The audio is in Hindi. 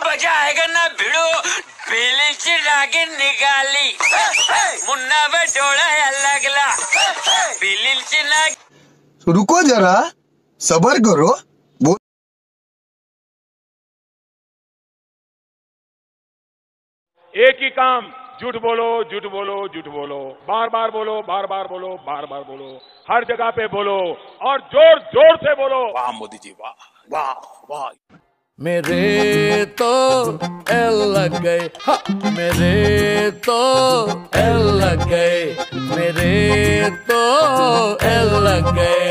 मज़ा आएगा ना भिड़ो। पेलीची नागिन निकाली। मुन्ना में डोळा लागला। पेलीची नाग रुको जरा सबर करो। एक ही काम झूठ बोलो झूठ बोलो झूठ बोलो। बार बार बोलो बार बार बोलो बार बार बोलो। हर जगह पे बोलो और ज़ोर ज़ोर से बोलो। वाह मोदी जी वाह वाह वाह। मेरे तो एल लग गए। हा, मेरे तो एल लग गए। मेरे तो एल लग गए।